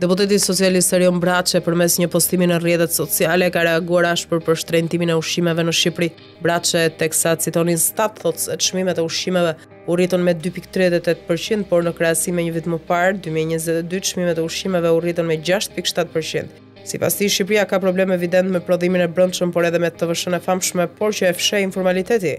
Deputeti socialist Erion Braçe përmes një postimi në rrjetet sociale ka reaguar ashpër për shtrenjtimin e ushqimeve në Shqipëri. Braçe, teksa citon Instat, thotë se çmimet e ushqimeve u rritën me 2.38%, por në krahasim me një vit më parë, 2022, çmimet e ushqimeve u rritën me 6.7%. Sipas tij, Shqipëria ka problem evident me prodhimin e brendshëm, por edhe me TVSH-në e famshme, por që e fsheh informaliteti.